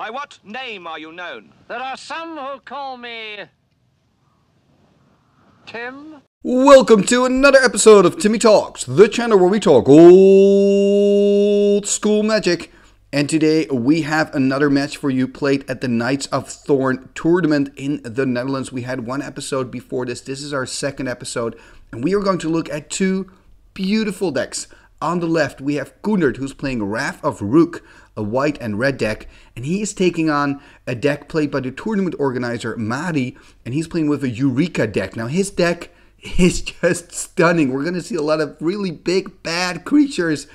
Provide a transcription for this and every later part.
By what name are you known? There are some who call me. Tim? Welcome to another episode of Timmy Talks, the channel where we talk old school magic. And today we have another match for you played at the Knights of Thorn tournament in the Netherlands. We had one episode before this. This is our second episode. And we are going to look at two beautiful decks. On the left, we have Koendert, who's playing Wrath of Rukh, a white and red deck, and he is taking on a deck played by the tournament organizer Mari, and he's playing with a Eureka deck. Now, his deck is just stunning. We're going to see a lot of really big, bad creatures.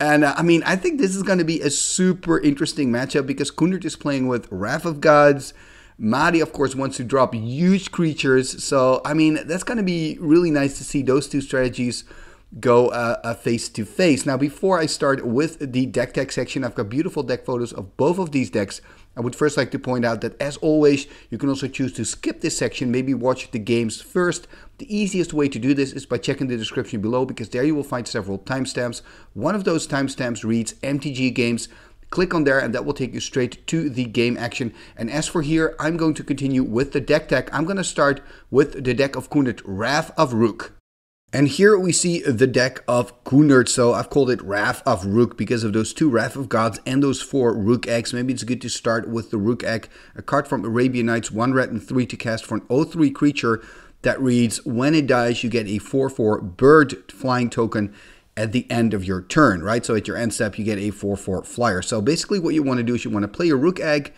And uh, I mean, I think this is going to be a super interesting matchup because Koendert is playing with Wrath of Gods. Mari, of course, wants to drop huge creatures. So, I mean, that's going to be really nice to see those two strategies go face to face. Now, before I start with the deck tech section, I've got beautiful deck photos of both of these decks. I would first like to point out that, as always, you can also choose to skip this section, maybe watch the games first. The easiest way to do this is by checking the description below because there you will find several timestamps. One of those timestamps reads MTG Games. Click on there and that will take you straight to the game action. And as for here, I'm going to continue with the deck tech. I'm going to start with the deck of Koendert, Wrath of Rukh. And here we see the deck of Koendert. So I've called it Wrath of Rukh because of those two Wrath of Gods and those four Rukh eggs. Maybe it's good to start with the Rukh egg. A card from Arabian Nights, one red and three to cast for an 0-3 creature that reads, when it dies, you get a 4-4 bird flying token at the end of your turn, right? So at your end step, you get a 4-4 flyer. So basically what you want to do is you want to play your Rukh egg,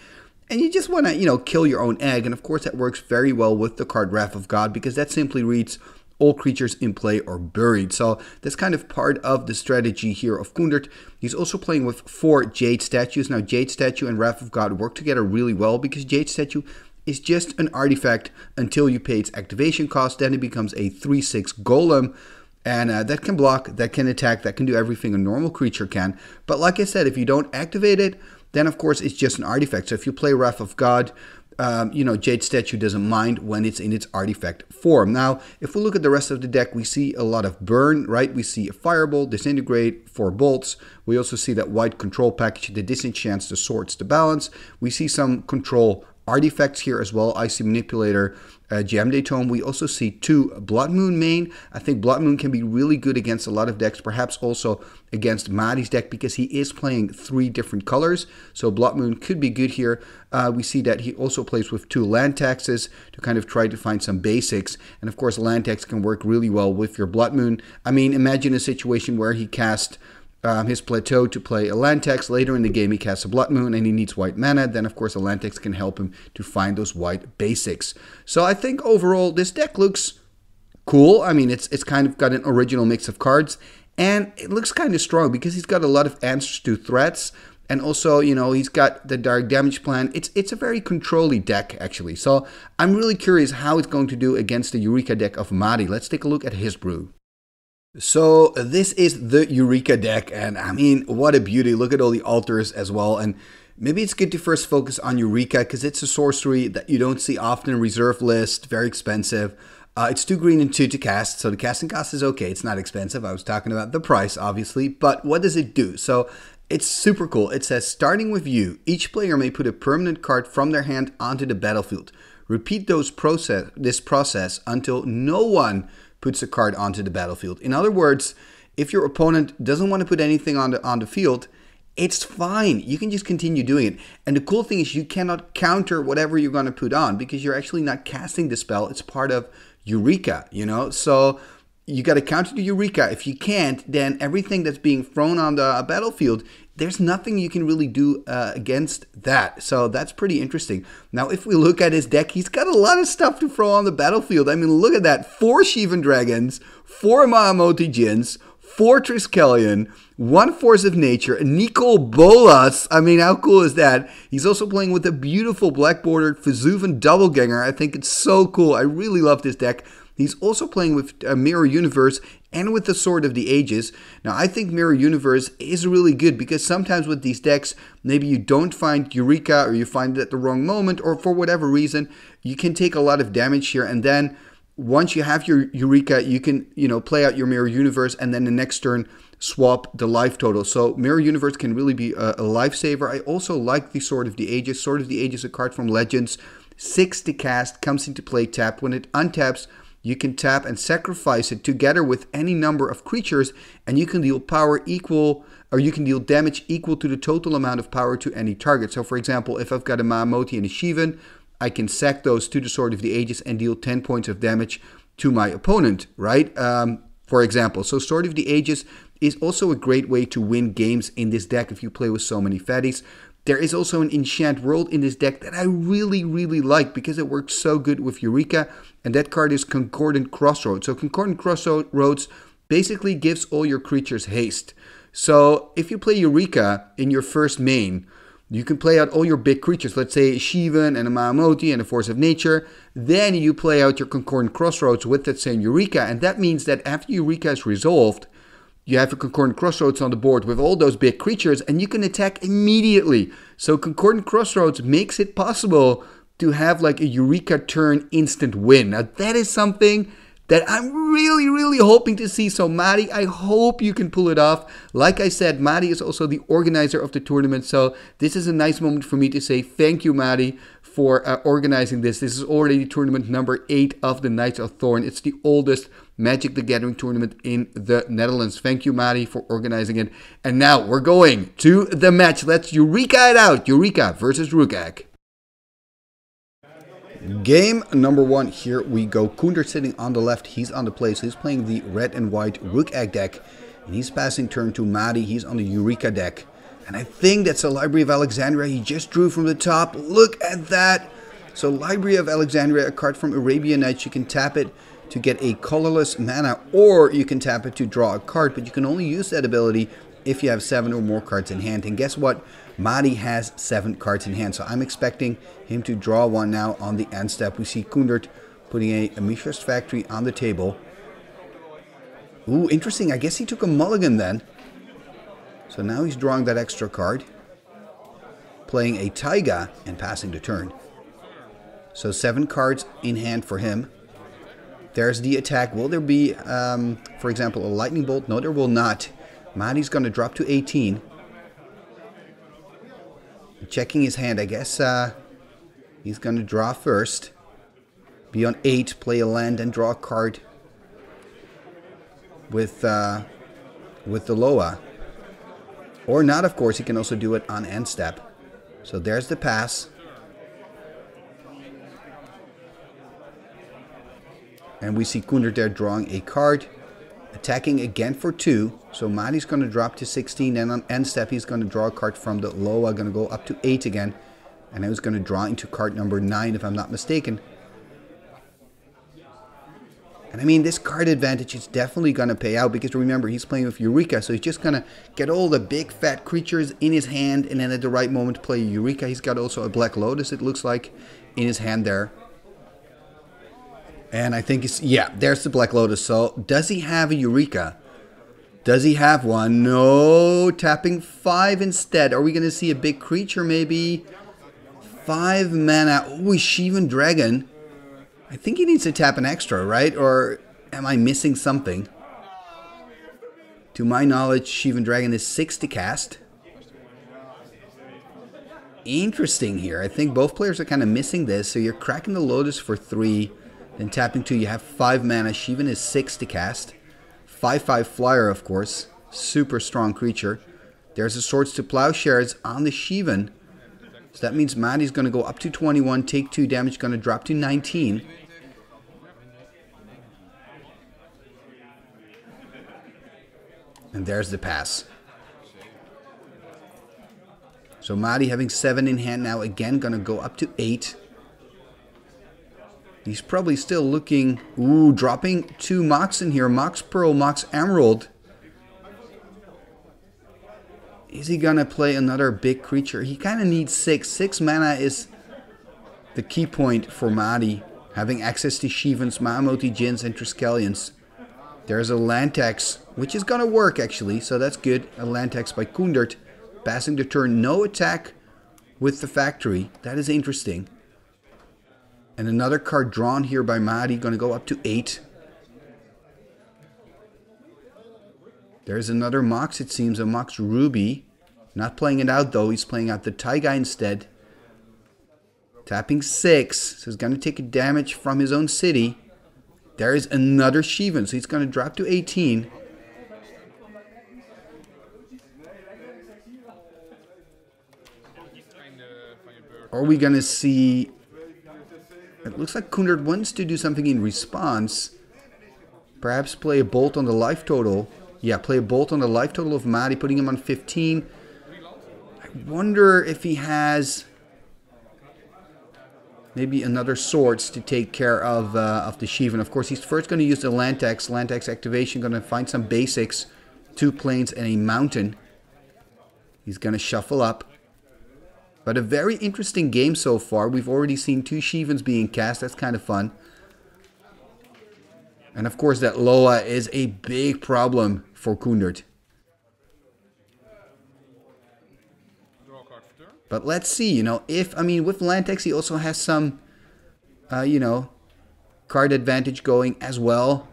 and you just want to, you know, kill your own egg. And of course that works very well with the card Wrath of God because that simply reads, all creatures in play are buried. So that's kind of part of the strategy here of Koendert. He's also playing with four Jade statues. Now Jade statue and Wrath of God work together really well because Jade statue is just an artifact until you pay its activation cost. Then it becomes a 3-6 golem. And uh, that can block, that can attack, that can do everything a normal creature can. But like I said, if you don't activate it, then of course it's just an artifact. So if you play Wrath of God, um, you know, Jade Statue doesn't mind when it's in its artifact form. Now, if we look at the rest of the deck, we see a lot of burn, right? We see a Firebolt, Disintegrate, four bolts. We also see that white control package, the disenchants, the swords, the balance. We see some control artifacts here as well. Icy Manipulator, uh, Jayemdae Tome. We also see two Blood Moon main. I think Blood Moon can be really good against a lot of decks, perhaps also against Mari's deck because he is playing three different colors. So Blood Moon could be good here. Uh, we see that he also plays with two land taxes to kind of try to find some basics. And of course, land tax can work really well with your Blood Moon. I mean, imagine a situation where he cast um, his plateau to play a Land Tax. Later in the game, he casts a Blood Moon and he needs white mana. Then, of course, a Land Tax can help him to find those white basics. So I think overall, this deck looks cool. I mean, it's it's kind of got an original mix of cards, and it looks kind of strong because he's got a lot of answers to threats. And also, you know, he's got the dark damage plan. It's it's a very controlly deck, actually. So I'm really curious how it's going to do against the Eureka deck of Mari. Let's take a look at his brew. So this is the Eureka deck, and I mean, what a beauty. Look at all the altars as well, and maybe it's good to first focus on Eureka, because it's a sorcery that you don't see often in reserve list, very expensive. Uh, it's two green and two to cast, so the casting cost is okay. It's not expensive. I was talking about the price, obviously, but what does it do? So it's super cool. It says, starting with you, each player may put a permanent card from their hand onto the battlefield. Repeat those process this process until no one puts a card onto the battlefield. In other words, if your opponent doesn't want to put anything on the on the field, it's fine. You can just continue doing it. And the cool thing is you cannot counter whatever you're going to put on because you're actually not casting the spell. It's part of Eureka, you know? So you got to counter the Eureka. If you can't, then everything that's being thrown on the battlefield there's nothing you can really do uh, against that. So that's pretty interesting. Now, if we look at his deck, he's got a lot of stuff to throw on the battlefield. I mean, look at that. Four Shivan Dragons, four Mahamoti Djinns, four Triskelion, one Force of Nature, Nicol Bolas. I mean, how cool is that? He's also playing with a beautiful black bordered Vesuvan Doppelganger. I think it's so cool. I really love this deck. He's also playing with a Mirror Universe and with the Sword of the Ages. Now, I think Mirror Universe is really good because sometimes with these decks, maybe you don't find Eureka or you find it at the wrong moment, or for whatever reason, you can take a lot of damage here. And then once you have your Eureka, you can, you know, play out your Mirror Universe and then the next turn swap the life total. So Mirror Universe can really be a, a lifesaver. I also like the Sword of the Ages. Sword of the Ages, a card from Legends. Six to cast, comes into play tapped. When it untaps, you can tap and sacrifice it together with any number of creatures, and you can deal power equal, or you can deal damage equal to the total amount of power to any target. So, for example, if I've got a Mahamoti and a Shivan, I can sack those to the Sword of the Ages and deal 10 points of damage to my opponent, right? Um, for example, so Sword of the Ages is also a great way to win games in this deck if you play with so many fatties. There is also an Enchant World in this deck that I really, really like because it works so good with Eureka, and that card is Concordant Crossroads. So Concordant Crossroads basically gives all your creatures haste. So if you play Eureka in your first main, you can play out all your big creatures, let's say Shivan and a Mahamoti and a Force of Nature. Then you play out your Concordant Crossroads with that same Eureka, and that means that after Eureka is resolved, you have a Concordant Crossroads on the board with all those big creatures, and you can attack immediately. So Concordant Crossroads makes it possible to have like a Eureka turn instant win. Now that is something that I'm really, really hoping to see. So, Mari, I hope you can pull it off. Like I said, Mari is also the organizer of the tournament. So, this is a nice moment for me to say thank you, Mari, for uh, organizing this. This is already tournament number eight of the Knights of Thorn. It's the oldest Magic the Gathering tournament in the Netherlands. Thank you, Mari, for organizing it. And now we're going to the match. Let's Eureka it out. Eureka versus Rukak. Game number one, here we go. Koendert sitting on the left, he's on the play, so he's playing the red and white Rukh Egg deck. And he's passing turn to Mari, he's on the Eureka deck. And I think that's a Library of Alexandria he just drew from the top. Look at that! So Library of Alexandria, a card from Arabian Nights, you can tap it to get a colorless mana, or you can tap it to draw a card, but you can only use that ability if you have seven or more cards in hand. And guess what? Mari has seven cards in hand, so I'm expecting him to draw one now on the end step. We see Koendert putting a, a Factory on the table. Ooh, interesting. I guess he took a mulligan then. So now he's drawing that extra card. Playing a Taiga and passing the turn. So seven cards in hand for him. There's the attack. Will there be, um, for example, a Lightning Bolt? No, there will not. Mari's going to drop to 18 checking his hand. I guess uh, he's going to draw first. Be on 8, play a land, and draw a card with, uh, with the Loa. Or not, of course. He can also do it on end step. So there's the pass. And we see Koendert there drawing a card. Attacking again for 2. So Mari's going to drop to 16, and on end step he's going to draw a card from the Loa, going to go up to 8 again. And I was going to draw into card number 9 if I'm not mistaken. And I mean, this card advantage is definitely going to pay out because remember, he's playing with Eureka, so he's just going to get all the big fat creatures in his hand and then at the right moment play Eureka. He's got also a Black Lotus, it looks like, in his hand there. And I think it's, yeah, there's the Black Lotus. So does he have a Eureka? Does he have one? No. Tapping five instead. Are we going to see a big creature maybe? Five mana. Oh, Shivan Dragon. I think he needs to tap an extra, right? Or am I missing something? To my knowledge, Shivan Dragon is six to cast. Interesting here. I think both players are kind of missing this. So you're cracking the Lotus for three. Then tapping two, you have five mana. Shivan is six to cast. 5-5 flyer, of course. Super strong creature. There's a Swords to Plowshares on the Shivan. So that means Mari's going to go up to 21, take 2 damage, going to drop to 19. And there's the pass. So Mari having 7 in hand now, again going to go up to 8. He's probably still looking... Ooh, dropping two Mox in here. Mox Pearl, Mox Emerald. Is he going to play another big creature? He kind of needs six. Six mana is the key point for Mari. Having access to Shivans, Mahamoti, Djinns, and Triskelions. There's a land tax, which is going to work actually, so that's good. A land tax by Koendert. Passing the turn, no attack with the factory. That is interesting. And another card drawn here by Mari, going to go up to 8. There's another Mox, it seems, a Mox Ruby. Not playing it out though, he's playing out the Taiga instead. Tapping 6, so he's going to take a damage from his own city. There is another Shivan, so he's going to drop to 18. Are we going to see... It looks like Koendert wants to do something in response. Perhaps play a bolt on the life total. Yeah, play a bolt on the life total of Mari, putting him on 15. I wonder if he has maybe another swords to take care of uh, of the Shivan. Of course, he's first going to use the Land Tax. Lantex activation, going to find some basics. Two Plains and a mountain. He's going to shuffle up. But a very interesting game so far. We've already seen two Shivans being cast. That's kind of fun. And of course that Loa is a big problem for Koendert. But let's see, you know, if, I mean, with Land Tax he also has some, uh, you know, card advantage going as well.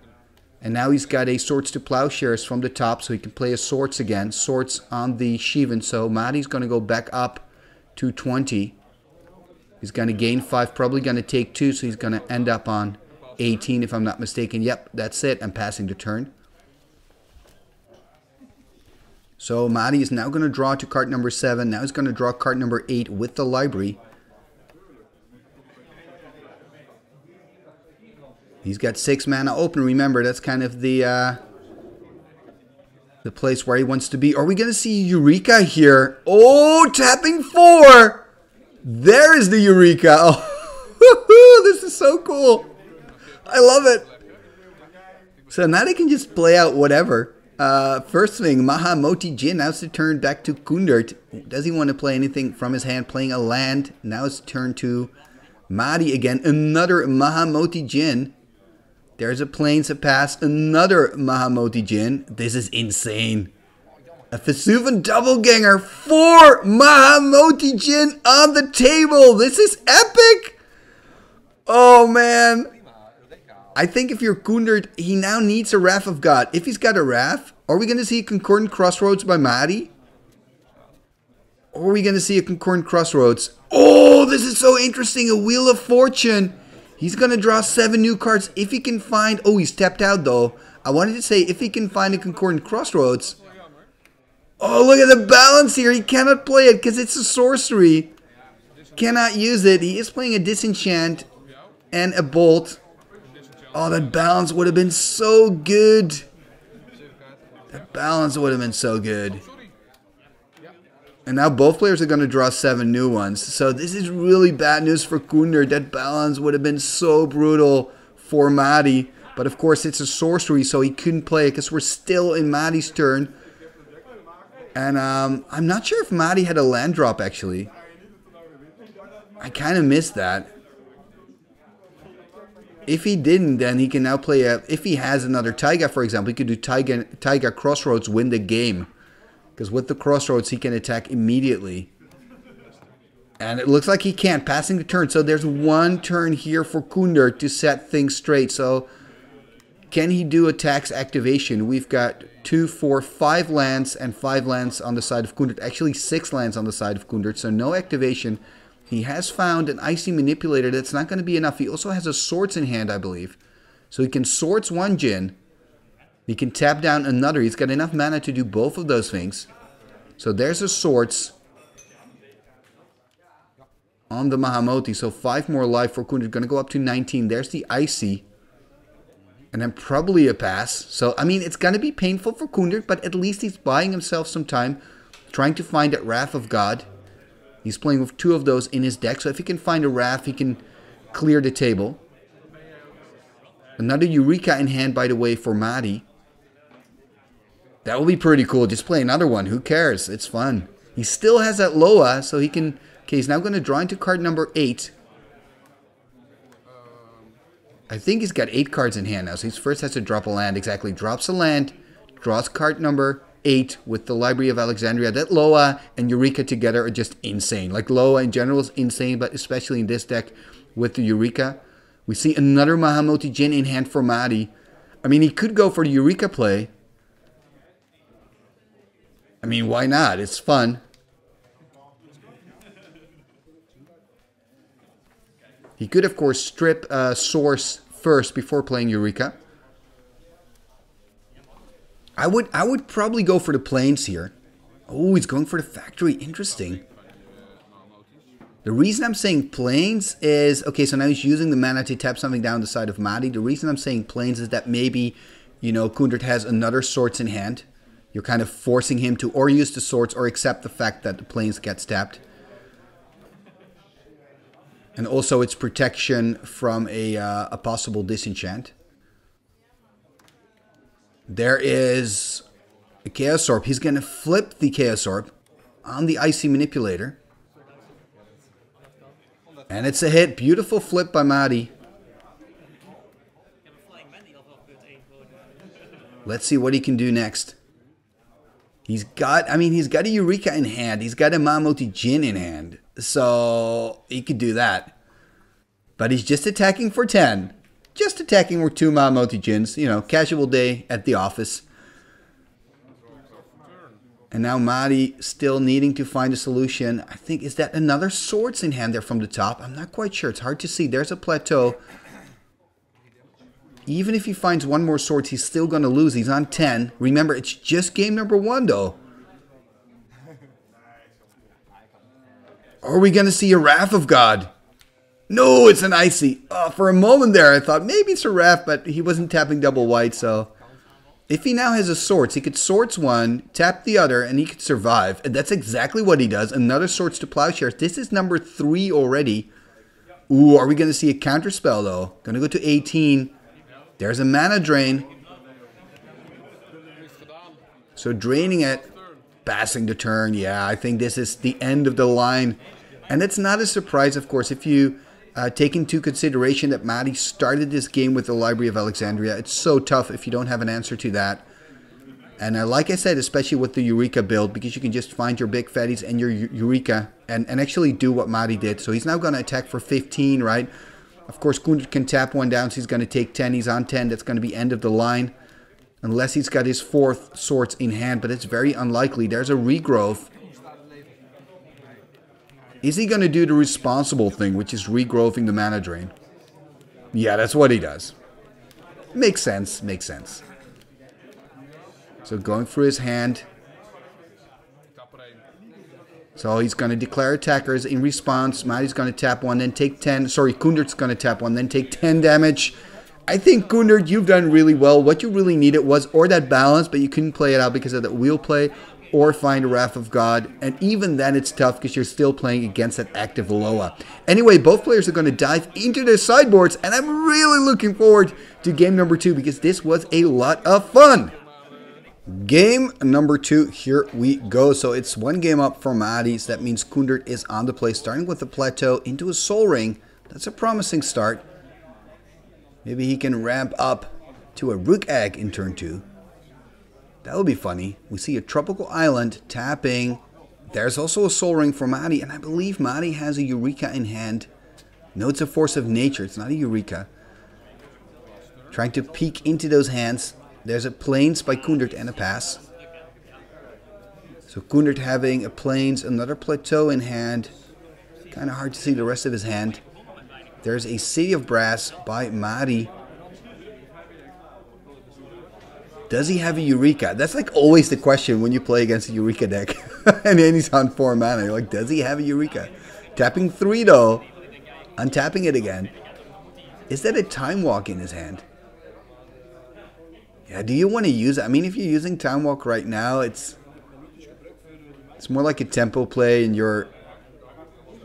And now he's got a Swords to Plowshares from the top, so he can play a Swords again. Swords on the Shivan, so Mari's going to go back up to 20. He's going to gain 5, probably going to take 2, so he's going to end up on 18 if I'm not mistaken. Yep, that's it. I'm passing the turn. So Mari is now going to draw to card number 7. Now he's going to draw card number 8 with the library. He's got 6 mana open. Remember, that's kind of the uh, the place where he wants to be. Are we going to see Eureka here? Oh, tapping 4! There is the Eureka. Oh, this is so cool. I love it. So now they can just play out whatever. Uh, first thing, Mahamoti Djinn. Now it's the turn back to Koendert. Does he want to play anything from his hand? Playing a land. Now it's turn to Mari again. Another Mahamoti Djinn. There's a plane to pass. Another Mahamoti Djinn. This is insane. A Vesuvan Doppelganger. Four Mahamoti Djinn on the table. This is epic. Oh man. I think if you're Koendert, he now needs a Wrath of God. If he's got a Wrath, are we going to see Concordant Crossroads by Mari? Or are we going to see a Concordant Crossroads? Oh, this is so interesting. A Wheel of Fortune. He's going to draw seven new cards. If he can find... Oh, he's tapped out, though. I wanted to say, if he can find a Concordant Crossroads... Oh, look at the balance here. He cannot play it because it's a sorcery. Cannot use it. He is playing a Disenchant and a Bolt. Oh, that balance would have been so good. That balance would have been so good. And now both players are going to draw seven new ones. So this is really bad news for Koendert. That balance would have been so brutal for Mari. But of course, it's a sorcery, so he couldn't play it because we're still in Mari's turn. And um, I'm not sure if Mari had a land drop, actually. I kind of missed that. If he didn't, then he can now play a. If he has another Taiga, for example, he could do Taiga, Taiga Crossroads, win the game. Because with the Crossroads, he can attack immediately. And it looks like he can't, passing the turn. So there's one turn here for Koendert to set things straight. So can he do a tax activation? We've got two, four, five lands and five lands on the side of Koendert. Actually, six lands on the side of Koendert. So no activation. He has found an Icy Manipulator that's not going to be enough. He also has a Swords in hand, I believe. So he can Swords one Djinn. He can tap down another. He's got enough mana to do both of those things. So there's a Swords on the Mahamoti. So five more life for Koendert. Going to go up to 19. There's the Icy. And then probably a pass. So, I mean, it's going to be painful for Koendert, but at least he's buying himself some time trying to find that Wrath of God. He's playing with two of those in his deck, so if he can find a Wrath, he can clear the table. Another Eureka in hand, by the way, for Mari. That would be pretty cool. Just play another one. Who cares? It's fun. He still has that Loa, so he can... Okay, he's now going to draw into card number 8. I think he's got 8 cards in hand now, so he first has to drop a land. Exactly. Drops a land, draws card number eight with the Library of Alexandria. That Loa and Eureka together are just insane. Like Loa in general is insane, but especially in this deck with the Eureka. We see another Mahamoti Djinn in hand for Mari. I mean, he could go for the Eureka play. I mean, why not? It's fun. He could, of course, strip uh, Source first before playing Eureka. I would, I would probably go for the Plains here. Oh, he's going for the factory. Interesting. The reason I'm saying Plains is okay. So now he's using the mana to tap something down the side of Mari. The reason I'm saying Plains is that maybe, you know, Koendert has another swords in hand. You're kind of forcing him to or use the swords or accept the fact that the Plains get stabbed. And also it's protection from a, uh, a possible disenchant. There is a Chaos Orb. He's going to flip the Chaos Orb on the Icy Manipulator. And it's a hit. Beautiful flip by Mari. Let's see what he can do next. He's got, I mean, he's got a Eureka in hand. He's got a Mahamoti Djinn in hand. So he could do that. But he's just attacking for 10. Just attacking with two Mahamoti Djinns. You know, casual day at the office. And now Mari still needing to find a solution. I think, is that another swords in hand there from the top? I'm not quite sure. It's hard to see. There's a plateau. Even if he finds one more swords, he's still going to lose. He's on 10. Remember, it's just game number one, though. Are we going to see a Wrath of God? No, it's an Icy. Oh, for a moment there, I thought maybe it's a Wrath, but he wasn't tapping double white, so... If he now has a swords, he could swords one, tap the other, and he could survive. And that's exactly what he does. Another swords to plowshares. This is number three already. Ooh, are we going to see a counter spell though? Going to go to 18. There's a mana drain. So draining it, passing the turn. Yeah, I think this is the end of the line. And it's not a surprise, of course, if you uh, take into consideration that Mari started this game with the Library of Alexandria. It's so tough if you don't have an answer to that. And uh, like I said, especially with the Eureka build, because you can just find your big fatties and your Eureka and, and actually do what Mari did. So he's now going to attack for 15, right? Of course, Koendert can tap one down, so he's going to take 10. He's on 10. That's going to be end of the line. Unless he's got his fourth swords in hand, but it's very unlikely. There's a regrowth. Is he going to do the responsible thing, which is regrowthing the mana drain? Yeah, that's what he does. Makes sense, makes sense. So going through his hand. So he's going to declare attackers. In response, Mari's going to tap one, then take 10. Sorry, Koendert's going to tap one, then take 10 damage. I think, Koendert, you've done really well. What you really needed was or that balance, but you couldn't play it out because of that wheel play, or find Wrath of God. And even then, it's tough because you're still playing against that active Loa. Anyway, both players are going to dive into their sideboards, and I'm really looking forward to game number two because this was a lot of fun. Game number two, here we go. So it's one game up for Mari. That means Koendert is on the play, starting with the Plateau into a Sol Ring. That's a promising start. Maybe he can ramp up to a Rukh Egg in turn two. That would be funny. We see a tropical island tapping. There's also a Sol Ring for Mari, and I believe Mari has a Eureka in hand. No, it's a Force of Nature. It's not a Eureka. Trying to peek into those hands. There's a Plains by Koendert and a pass. So Koendert having a Plains, another Plateau in hand. Kind of hard to see the rest of his hand. There's a City of Brass by Mari. Does he have a Eureka? That's like always the question when you play against a Eureka deck. and then he's on 4 mana. You're like, does he have a Eureka? Tapping 3 though. Untapping it again. Is that a Time Walk in his hand? Yeah, do you want to use it? I mean, if you're using Time Walk right now, it's... It's more like a tempo play and you're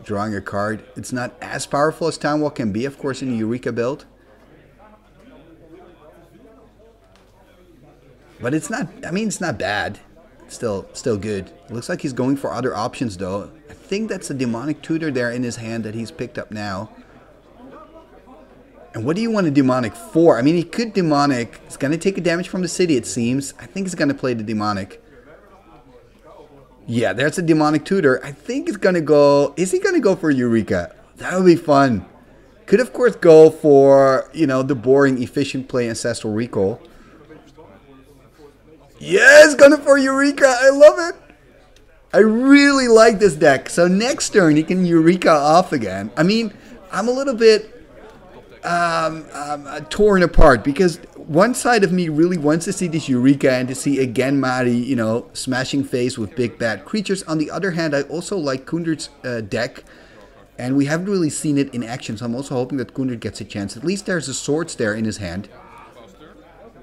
drawing a card. It's not as powerful as Time Walk can be, of course, in a Eureka build. But it's not, I mean, it's not bad. still, still good. It looks like he's going for other options, though. I think that's a Demonic Tutor there in his hand that he's picked up now. And what do you want a Demonic for? I mean, he could Demonic. He's going to take a damage from the city, it seems. I think he's going to play the Demonic. Yeah, there's a Demonic Tutor. I think he's going to go... Is he going to go for Eureka? That would be fun. Could, of course, go for, you know, the boring, efficient play Ancestral Recall. Yes, going for Eureka. I love it. I really like this deck. So next turn, he can Eureka off again. I mean, I'm a little bit um, um, uh, torn apart because one side of me really wants to see this Eureka and to see again Mari, you know, smashing face with big bad creatures. On the other hand, I also like Koendert's uh, deck. And we haven't really seen it in action, so I'm also hoping that Koendert gets a chance. At least there's a swords there in his hand.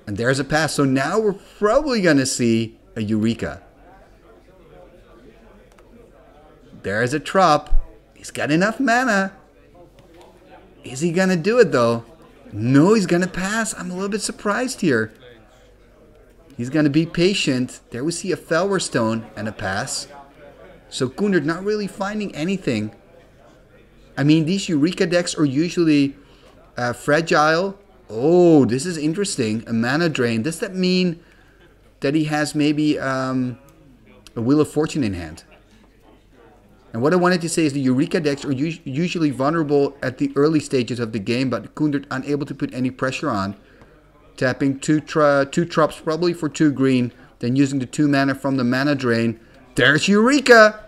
And there's a pass. So now we're probably going to see a Eureka. There's a Trop. He's got enough mana. Is he going to do it, though? No, he's going to pass. I'm a little bit surprised here. He's going to be patient. There we see a Fellwar Stone and a pass. So Koendert not really finding anything. I mean, these Eureka decks are usually uh, fragile. Oh, this is interesting. A mana drain. Does that mean that he has maybe um, a Wheel of Fortune in hand? And what I wanted to say is the Eureka decks are usually vulnerable at the early stages of the game, but Koendert unable to put any pressure on. Tapping two, two Trops probably for two green, then using the two mana from the mana drain. There's Eureka!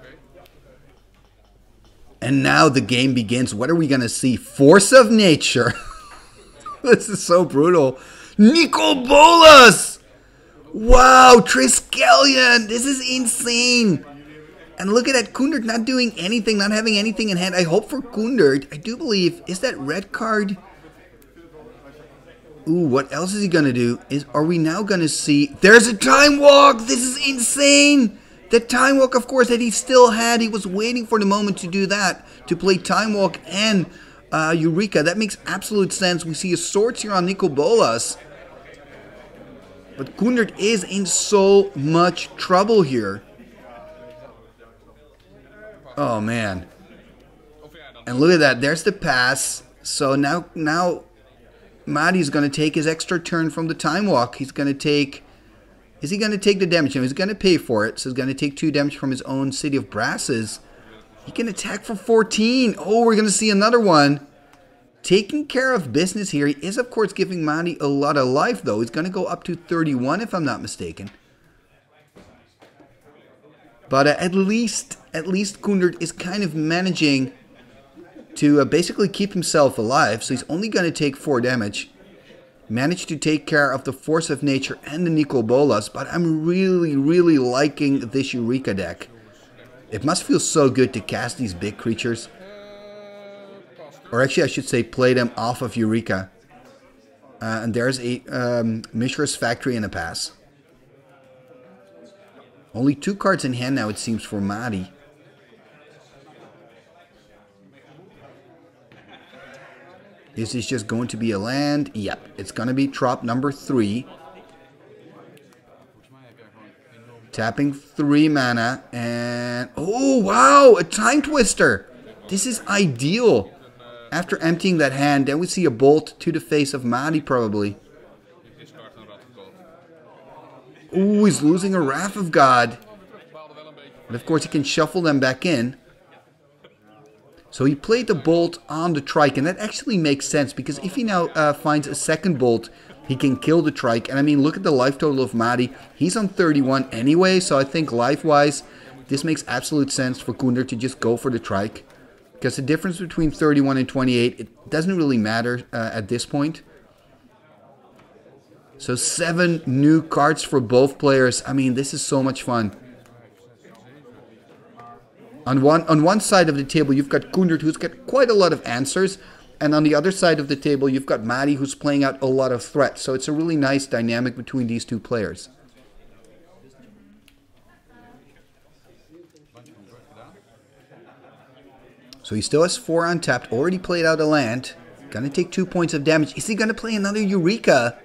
And now the game begins. What are we going to see? Force of Nature. this is so brutal. Nicol Bolas! Wow, Triskelion! This is insane! And look at that, Koendert not doing anything, not having anything in hand. I hope for Koendert, I do believe, is that red card? Ooh, what else is he gonna do? Is Are we now gonna see... There's a time walk! This is insane! The time walk, of course, that he still had. He was waiting for the moment to do that, to play time walk and uh, Eureka. That makes absolute sense. We see a swords here on Nicol Bolas. But Koendert is in so much trouble here. Oh, man. And look at that. There's the pass. So now, now Mari's going to take his extra turn from the time walk. He's going to take is he going to take the damage? He's going to pay for it. So he's going to take 2 damage from his own City of Brasses. He can attack for 14. Oh, we're going to see another one. Taking care of business here. He is, of course, giving Mari a lot of life, though. He's going to go up to 31, if I'm not mistaken. But uh, at least, at least Koendert is kind of managing to uh, basically keep himself alive. So he's only going to take 4 damage managed to take care of the Force of Nature and the Nicol Bolas, but I'm really, really liking this Eureka deck. It must feel so good to cast these big creatures. Or actually, I should say play them off of Eureka. Uh, and there's a um, Mishra's Factory in a pass. Only two cards in hand now, it seems, for Mari. This is this just going to be a land? Yep, it's going to be trop number three. Tapping three mana and... Oh, wow! A Time Twister! This is ideal. After emptying that hand, then we see a bolt to the face of Mari, probably. Ooh, he's losing a Wrath of God. But of course, he can shuffle them back in. So he played the bolt on the trike, and that actually makes sense because if he now uh, finds a second bolt, he can kill the trike. And I mean, look at the life total of Mari. He's on 31 anyway, so I think life-wise, this makes absolute sense for Koendert to just go for the trike. Because the difference between 31 and 28, it doesn't really matter uh, at this point. So seven new cards for both players. I mean, this is so much fun. On one on one side of the table, you've got Koendert, who's got quite a lot of answers, and on the other side of the table, you've got Mari, who's playing out a lot of threats. So it's a really nice dynamic between these two players. So he still has four untapped, already played out a land. Gonna take two points of damage. Is he gonna play another Eureka?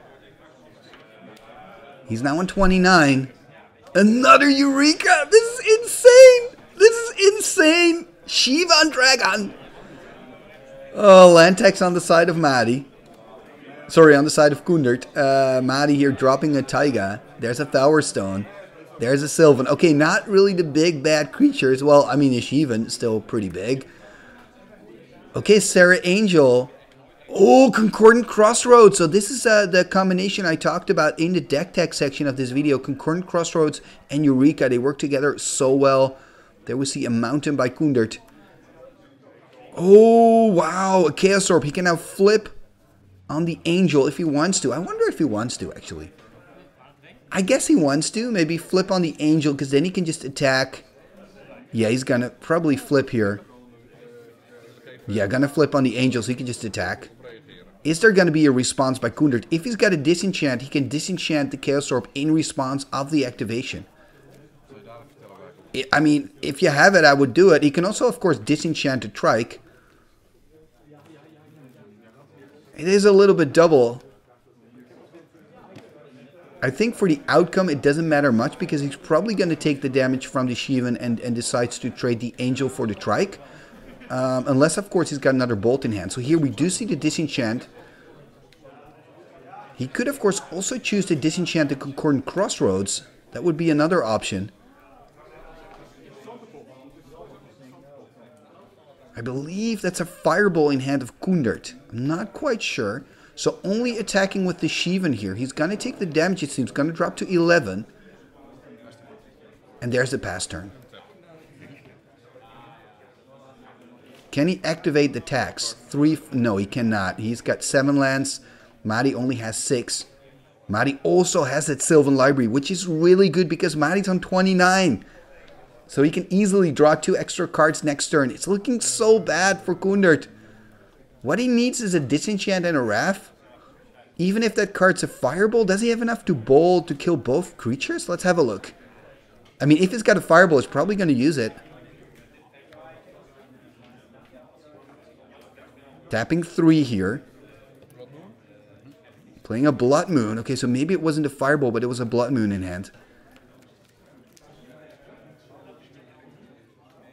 He's now on 29. Another Eureka! This is insane! This is insane! Shivan Dragon! Oh, Land Tax on the side of Mari. Sorry, on the side of Koendert. Uh, Mari here dropping a Taiga. There's a Fellwar Stone. There's a Sylvan. Okay, not really the big bad creatures. Well, I mean, Ishivan still pretty big. Okay, Serra Angel. Oh, Concordant Crossroads. So this is uh, the combination I talked about in the deck tech section of this video. Concordant Crossroads and Eureka. They work together so well. There we see a mountain by Koendert. Oh, wow, a Chaos Orb. He can now flip on the Angel if he wants to. I wonder if he wants to, actually. I guess he wants to. Maybe flip on the Angel, because then he can just attack. Yeah, he's going to probably flip here. Yeah, to flip on the Angel, so he can just attack. Is there going to be a response by Koendert? If he's got a disenchant, he can disenchant the Chaos Orb in response of the activation. I mean, if you have it, I would do it. He can also, of course, disenchant a Trike. It is a little bit double. I think for the outcome, it doesn't matter much because he's probably going to take the damage from the Shivan and, and decides to trade the Angel for the Trike. Um, unless, of course, he's got another Bolt in hand. So here we do see the Disenchant. He could, of course, also choose to disenchant the Concordant Crossroads. That would be another option. I believe that's a Fireball in hand of Koendert. I'm not quite sure. So only attacking with the Shivan here. He's going to take the damage, it seems. going to drop to 11. And there's the pass turn. Can he activate the tax? Three? No, he cannot. He's got seven lands. Mari only has six. Mari also has that Sylvan Library, which is really good because Mari's on 29. So he can easily draw two extra cards next turn. It's looking so bad for Koendert. What he needs is a Disenchant and a Wrath. Even if that card's a Fireball, does he have enough to bowl to kill both creatures? Let's have a look. I mean, if he's got a Fireball, he's probably going to use it. Tapping three here. Playing a Blood Moon. Okay, so maybe it wasn't a Fireball, but it was a Blood Moon in hand.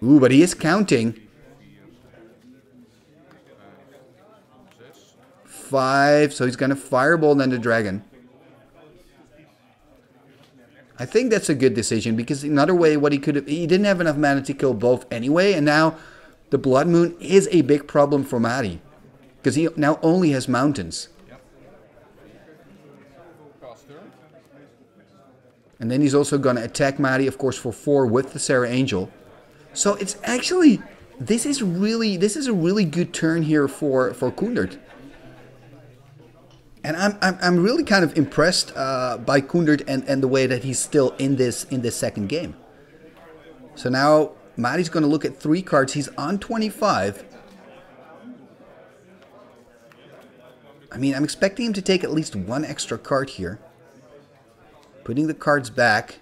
Ooh, but he is counting. Five, so he's going to fireball then the dragon. I think that's a good decision because another way what he could have, he didn't have enough mana to kill both anyway, and now the Blood Moon is a big problem for Mari because he now only has mountains. And then he's also going to attack Mari, of course, for four with the Serra Angel. So it's actually this is really this is a really good turn here for for Koendert. And I'm, I'm, I'm really kind of impressed uh, by Koendert and, and the way that he's still in this in this second game. So now Mari's going to look at three cards. He's on 25. I mean, I'm expecting him to take at least one extra card here. Putting the cards back.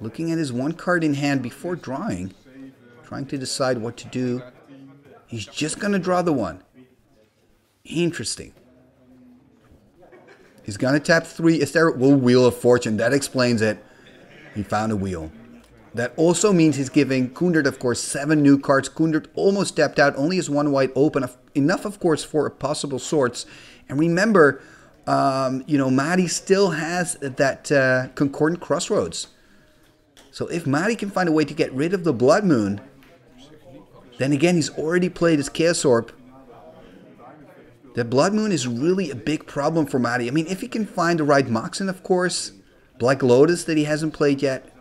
Looking at his one card in hand before drawing. Trying to decide what to do. He's just going to draw the one. Interesting. He's going to tap three. Is there a Wheel of Fortune? That explains it. He found a wheel. That also means he's giving Koendert, of course, seven new cards. Koendert almost tapped out, only has one white open. Enough, of course, for a possible sorts. And remember, um, you know, Mari still has that uh, Concordant Crossroads. So if Mari can find a way to get rid of the Blood Moon, then again, he's already played his Chaos Orb. The Blood Moon is really a big problem for Mari. I mean, if he can find the right Moxen, of course. Black Lotus that he hasn't played yet.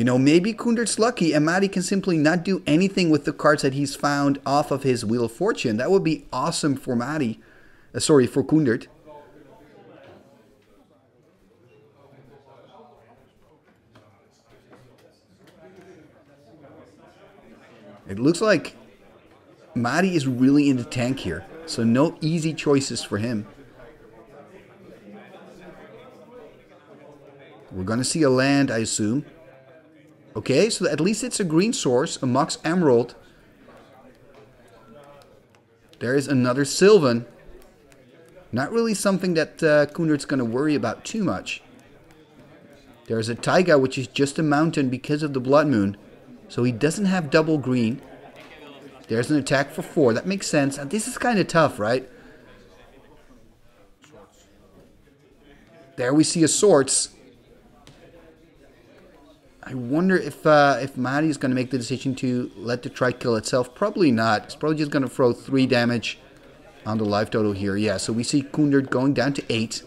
You know, maybe Koendert's lucky and Mari can simply not do anything with the cards that he's found off of his Wheel of Fortune. That would be awesome for Mari. Uh, sorry, for Koendert. It looks like Mari is really in the tank here. So no easy choices for him. We're going to see a land, I assume. Okay, so at least it's a green source, a Mox Emerald. There is another Sylvan. Not really something that uh, Koendert's going to worry about too much. There's a Taiga, which is just a mountain because of the Blood Moon. So he doesn't have double green. There's an attack for four. That makes sense. And this is kind of tough, right? There we see a Swords. I wonder if uh, if Mari is going to make the decision to let the try kill itself. Probably not. It's probably just going to throw 3 damage on the life total here. Yeah, so we see Koendert going down to 8.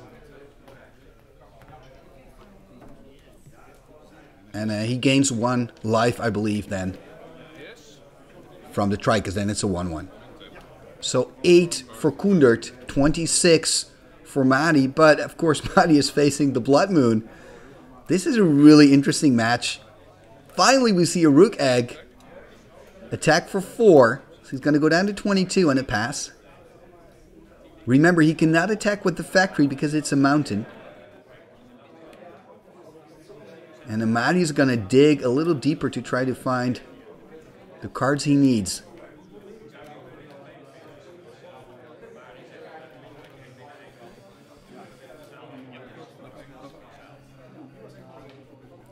And uh, he gains 1 life, I believe, then. From the try, because then it's a 1-1. So 8 for Koendert, 26 for Mari. But, of course, Mari is facing the Blood Moon. This is a really interesting match. Finally, we see a Rukh Egg. Attack for 4. So he's going to go down to 22 and a pass. Remember, he cannot attack with the factory because it's a mountain. And Amadi is going to dig a little deeper to try to find the cards he needs.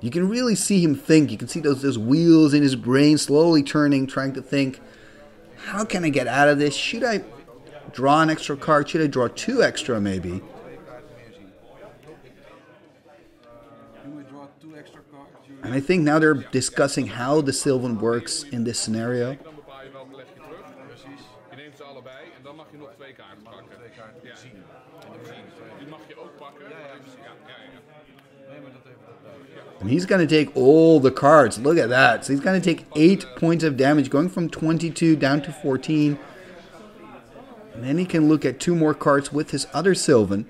You can really see him think. You can see those, those wheels in his brain slowly turning, trying to think, how can I get out of this? Should I draw an extra card? Should I draw two extra maybe? And I think now they're discussing how the Sylvan works in this scenario. And he's going to take all the cards. Look at that. So he's going to take 8 points of damage, going from 22 down to 14. And then he can look at two more cards with his other Sylvan.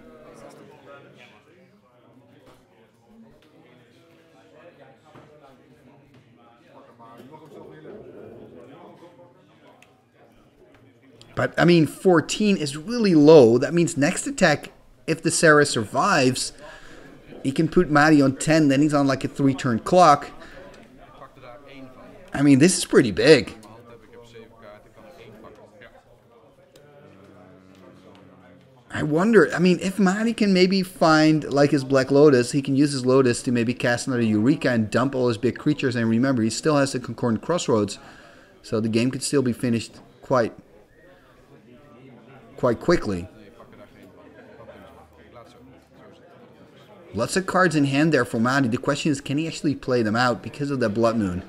But, I mean, 14 is really low. That means next attack, if the Serra survives, he can put Mari on 10, then he's on like a three turn clock. I mean, this is pretty big. I wonder, I mean, if Mari can maybe find like his Black Lotus, he can use his Lotus to maybe cast another Eureka and dump all his big creatures. And remember, he still has the Concordant Crossroads, so the game could still be finished quite, quite quickly. Lots of cards in hand there for Mari. The question is, can he actually play them out because of that Blood Moon?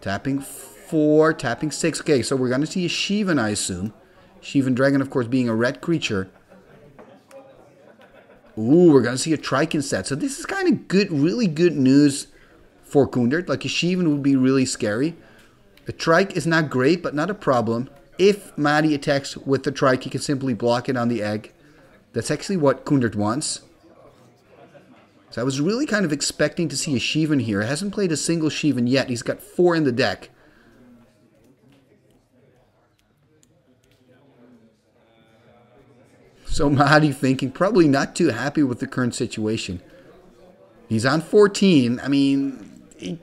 Tapping four, tapping six. Okay, so we're going to see a Shivan, I assume. Shivan Dragon, of course, being a red creature. Ooh, we're going to see a Triton set. So this is kind of good, really good news for Koendert. Like a Shivan would be really scary. The trike is not great, but not a problem. If Mari attacks with the trike, he can simply block it on the egg. That's actually what Koendert wants. So I was really kind of expecting to see a Shivan here. Hasn't played a single Shivan yet. He's got four in the deck. So Mari thinking probably not too happy with the current situation. He's on 14. I mean, he,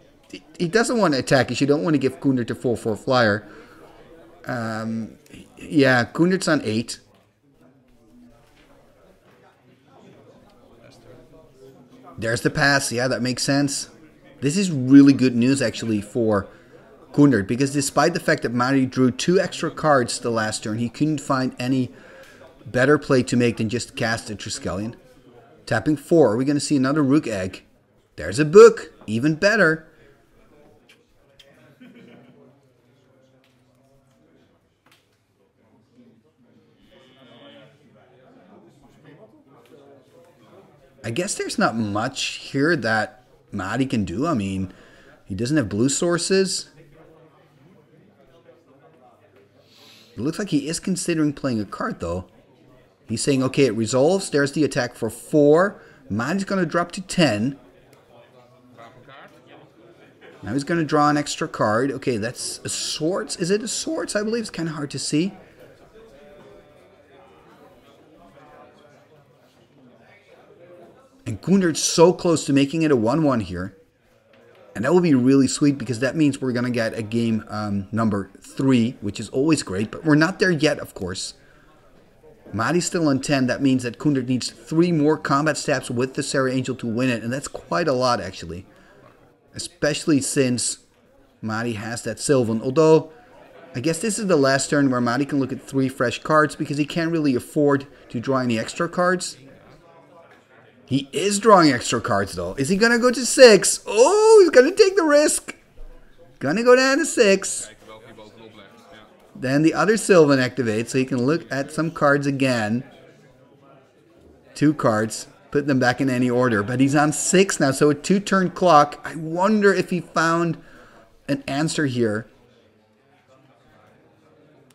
he doesn't want to attack. You don't want to give Koendert a 4-4 flyer. Um, yeah, Koendert's on 8. There's the pass. Yeah, that makes sense. This is really good news actually for Koendert because despite the fact that Mari drew two extra cards the last turn, he couldn't find any better play to make than just cast a Triskelion. Tapping 4. Are we going to see another Rukh Egg? There's a book. Even better. I guess there's not much here that Mari can do. I mean, he doesn't have blue sources. It looks like he is considering playing a card, though. He's saying, okay, it resolves. There's the attack for 4. Mari's going to drop to 10. Now he's going to draw an extra card. Okay, that's a swords. Is it a swords? I believe it's kind of hard to see. And Koendert's so close to making it a 1-1 here. And that will be really sweet because that means we're going to get a game um, number 3, which is always great. But we're not there yet, of course. Mari's still on 10. That means that Koendert needs 3 more combat steps with the Serra Angel to win it. And that's quite a lot, actually. Especially since Mari has that Sylvan. Although, I guess this is the last turn where Mari can look at 3 fresh cards because he can't really afford to draw any extra cards. He is drawing extra cards though. Is he gonna go to six? Oh, he's gonna take the risk. Gonna go down to six. Then the other Sylvan activates, so he can look at some cards again. Two cards. put them back in any order. But he's on six now, so a two turn clock. I wonder if he found an answer here.